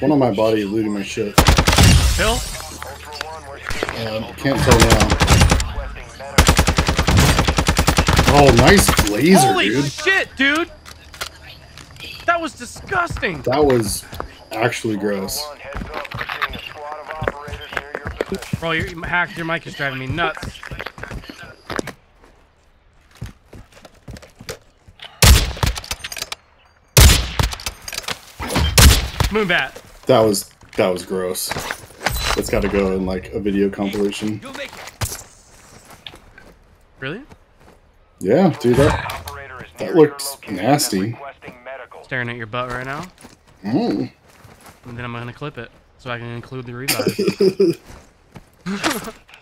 One on my body looting my shit. Hill? Uh, can't tell now. Oh, nice laser, Holy dude. shit, dude! That was disgusting! That was actually gross. Bro, your hack, your mic is driving me nuts. Moonbat. That was that was gross. That's got to go in like a video compilation. You'll make it. Really? Yeah, dude, that that looked nasty. Staring at your butt right now. Mm. And then I'm gonna clip it so I can include the revive.